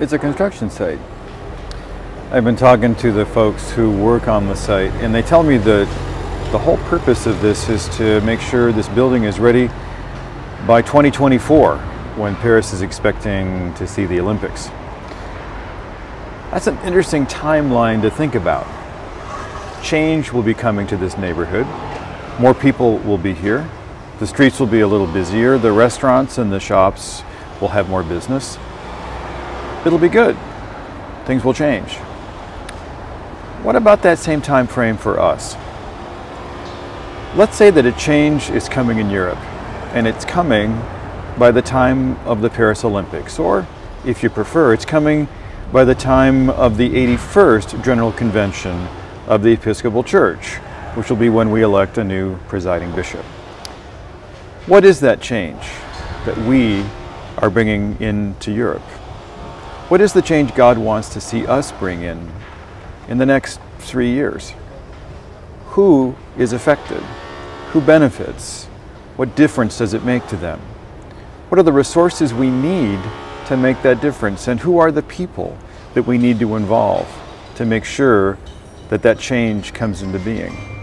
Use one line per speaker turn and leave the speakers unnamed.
It's a construction site. I've been talking to the folks who work on the site, and they tell me that the whole purpose of this is to make sure this building is ready by 2024, when Paris is expecting to see the Olympics. That's an interesting timeline to think about. Change will be coming to this neighborhood. More people will be here. The streets will be a little busier. The restaurants and the shops will have more business. It'll be good. Things will change. What about that same time frame for us? Let's say that a change is coming in Europe, and it's coming by the time of the Paris Olympics, or if you prefer, it's coming by the time of the 81st General Convention of the Episcopal Church, which will be when we elect a new presiding bishop. What is that change that we are bringing into Europe? What is the change God wants to see us bring in in the next three years? Who is affected? Who benefits? What difference does it make to them? What are the resources we need to make that difference? And who are the people that we need to involve to make sure that that change comes into being?